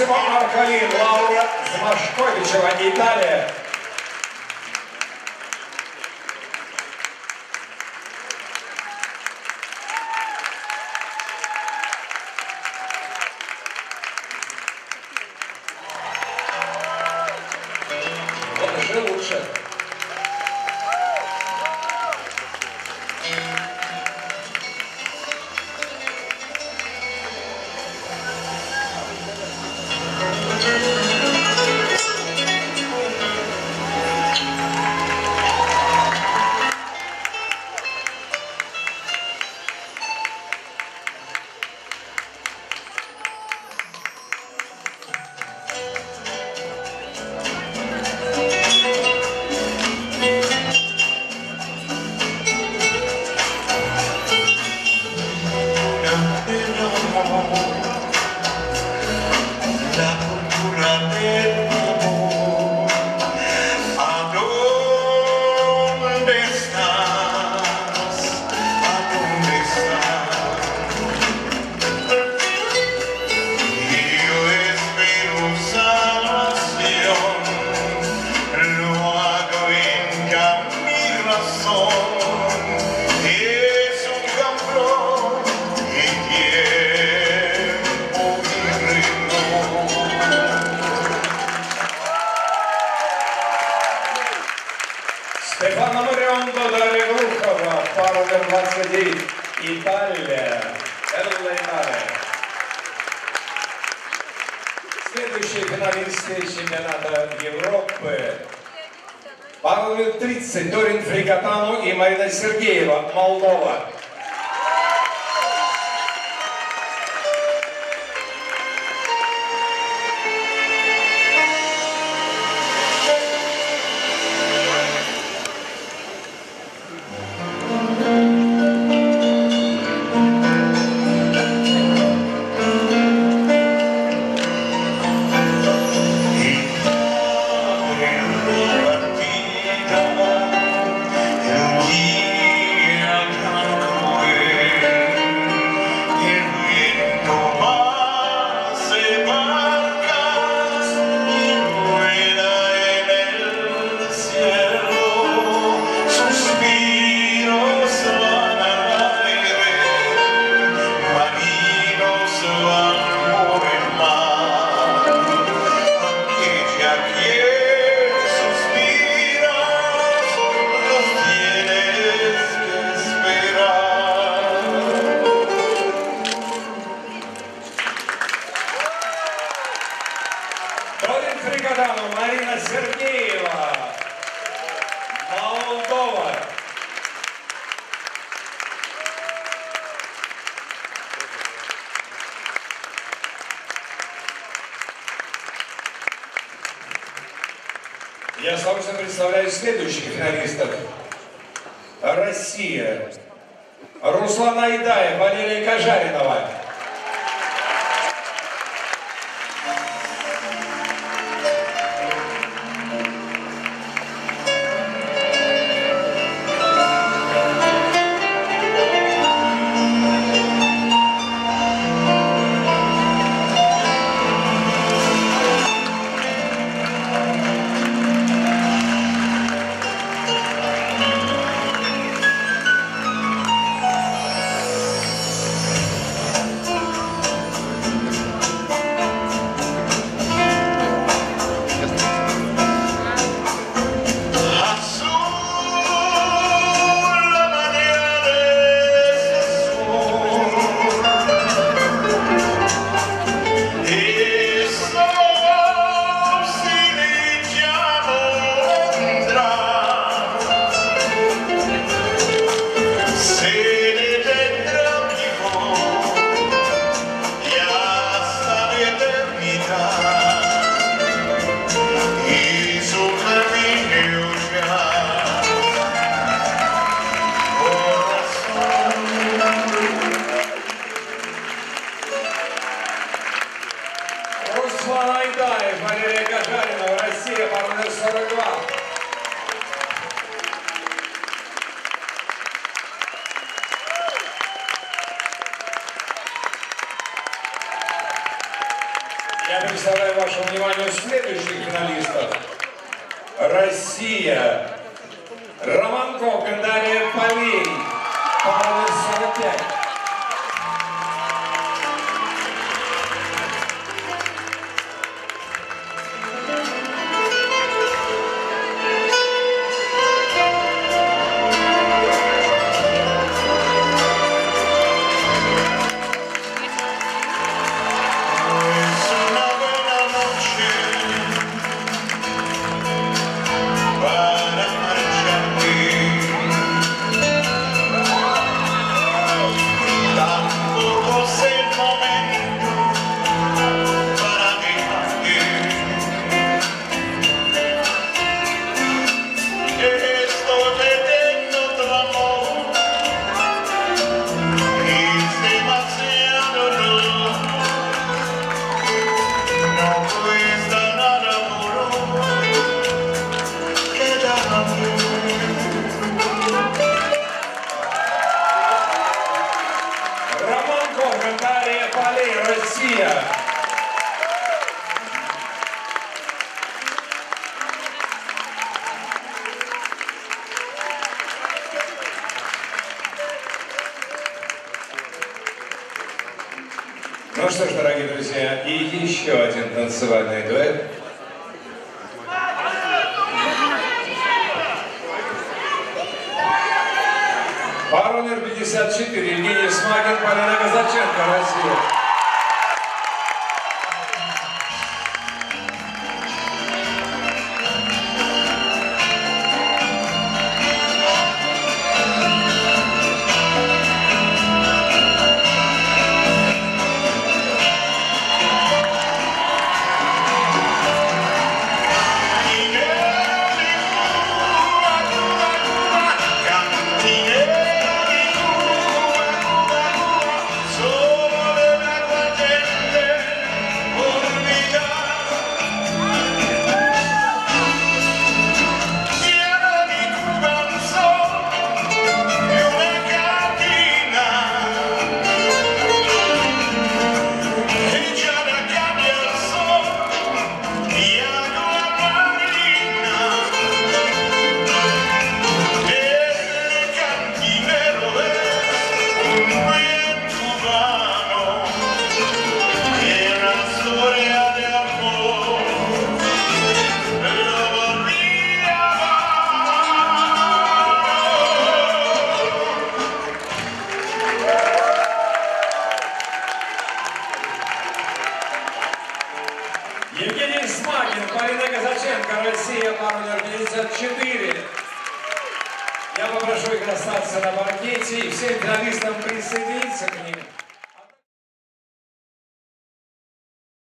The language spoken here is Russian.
Массимо Аркали, Лаура Змашковичева, Италия. 29, Италия, Элла Италия. Следующие финалисты чемпионата Европы. Номер 30, Дорин Фрикатану и Марина Сергеева, Молдова. Молдова. Я собственно представляю следующих финалистов. Россия. Руслан Айдаев, Валерия Кожаринова. дорога! Я представляю вашему вниманию следующих финалистов. Россия. Романков, Кандария Полин. Ну что ж, дорогие друзья, и еще один танцевальный дуэт. Пара номер 54, Евгений Смагин, Полина Казаченко, Россия. Казаченко, Россия, номер 54. Я попрошу их остаться на паркете и всем финалистам присоединиться к ним.